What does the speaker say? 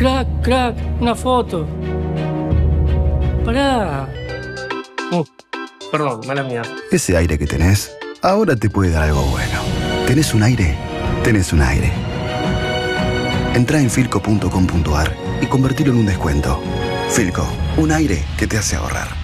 Crack, crack, una foto. Pará. Uh, perdón, mala mía. Ese aire que tenés, ahora te puede dar algo bueno. ¿Tenés un aire? Tenés un aire. Entra en filco.com.ar y convertirlo en un descuento. Filco, un aire que te hace ahorrar.